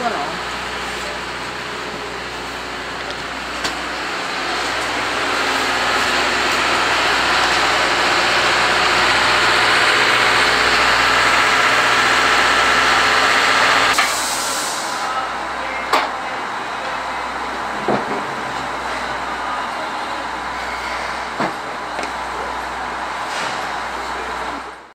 过了